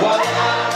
What?